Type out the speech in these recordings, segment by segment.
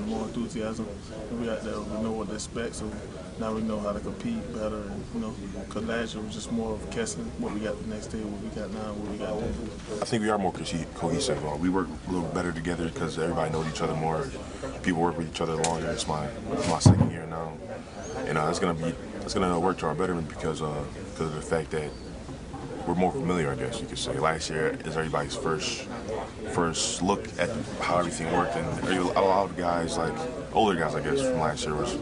got more enthusiasm. We got that. We know what to expect. So now we know how to compete better. And you know, because last year was just more of guessing what we got the next day, what we got now, what we got then. I think we are more cohesive. Uh, we work a little better together because everybody knows each other more. People work with each other longer. It's my it's my second year now, and uh, it's gonna be it's gonna work to our betterment because uh, because of the fact that we're more familiar, I guess you could say. Last year is everybody's first first look at how everything worked, and a lot of guys, like older guys, I guess, from last year was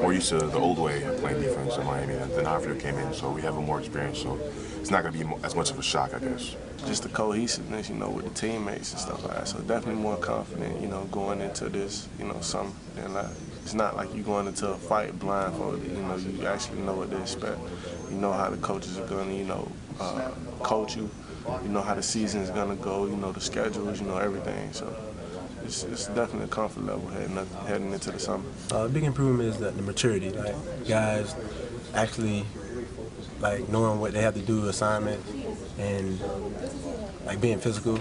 more used to the old way of playing defense in Miami. And then Alfred came in, so we have a more experience. So it's not going to be as much of a shock, I guess. Just the cohesiveness, you know, with the teammates and stuff like that. So definitely more confident, you know, going into this, you know, some than that. It's not like you're going into a fight blindfolded. You know, you actually know what to expect. You know how the coaches are going to, you know, uh, coach you. You know how the season is going to go. You know the schedules. You know everything. So it's, it's definitely a comfort level heading up, heading into the summer. Uh, big improvement is the, the maturity. Like guys actually like knowing what they have to do, assignments, and like being physical,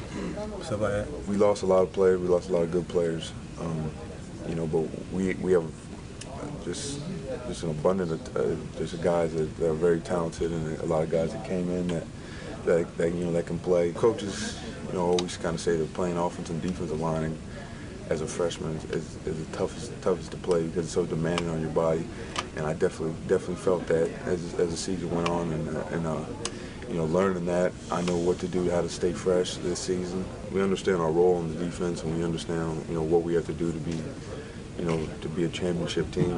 stuff like that. We lost a lot of players. We lost a lot of good players. Um, you know, but we we have just just an abundance of uh, just guys that, that, are very talented and a lot of guys that came in that, that, that you know that can play. Coaches, you know, always kind of say that playing offense and defensive line as a freshman is, is the toughest toughest to play because it's so demanding on your body. And I definitely definitely felt that as, as the season went on and, and uh, you know, learning that, I know what to do, how to stay fresh this season. We understand our role in the defense, and we understand, you know, what we have to do to be, you know, to be a championship team.